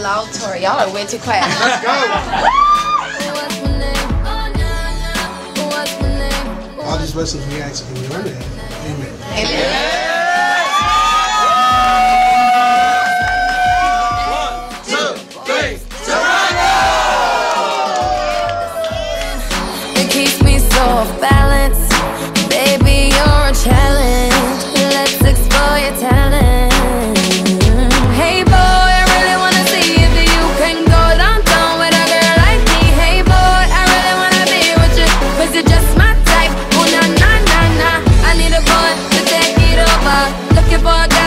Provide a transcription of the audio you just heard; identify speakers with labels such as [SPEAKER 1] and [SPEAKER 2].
[SPEAKER 1] loud tour. Y'all are way too quiet.
[SPEAKER 2] Let's go. All these blessings we ask in your name. Amen.
[SPEAKER 1] Amen. Keeps me so off balance for a.